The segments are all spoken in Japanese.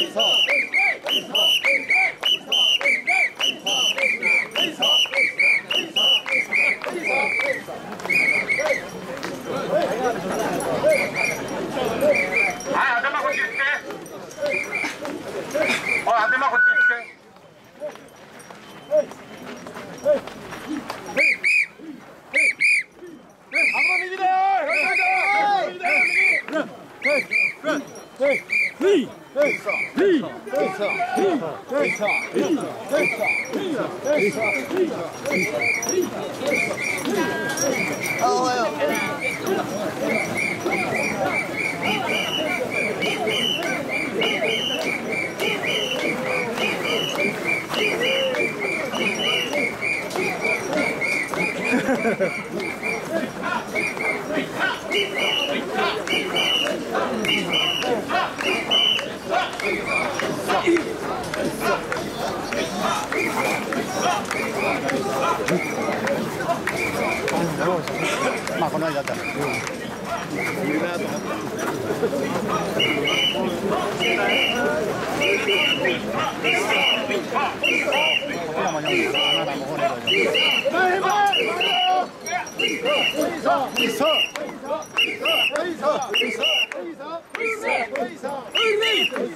没错。Oh, well. まあこの間だったら、うん、いるなと思った。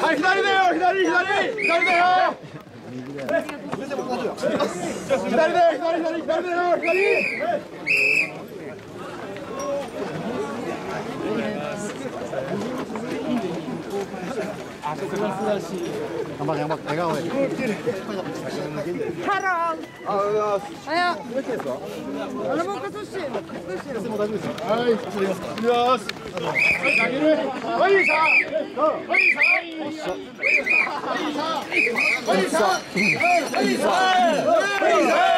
はい左だよ左左左だよ。左よ左左左左。あ。う？い。ます。し。非常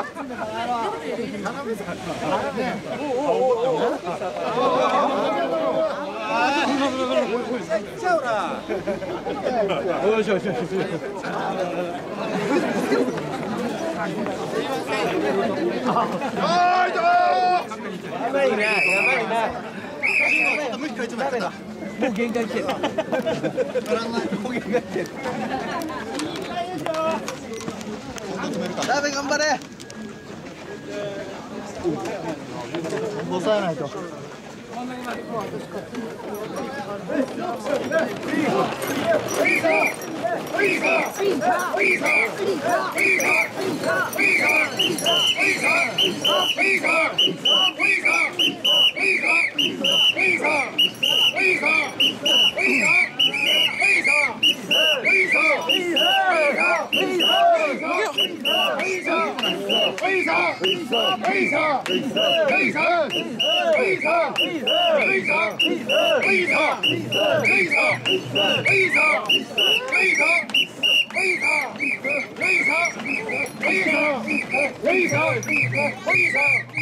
もう。頑張れ。抑えないと。常，非常，非常，非常，非常，非常，非常，非常，非常，非常，非常，非常，非常。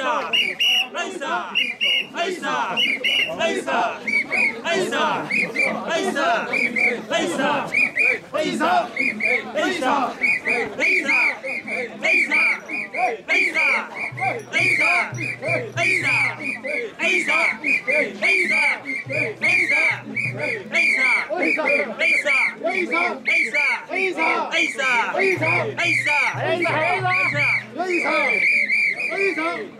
さはいさはいさはいさはいさはいさはいさはいさはいさはいさはいさはいさ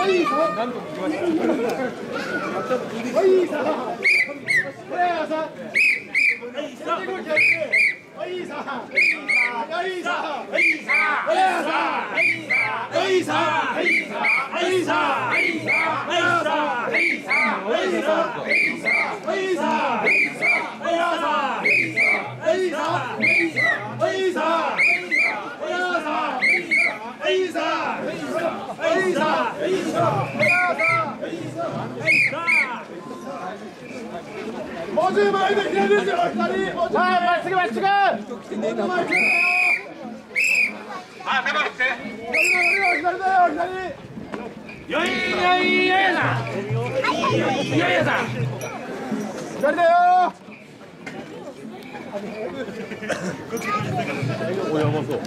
何度も来ました。50万で切ですよ2人もまっすぐまっすぐもっと前切れよあ、高くて左だよ左だよ左よ左よいよいよやさんよいよさん左だよこっちがやばそう。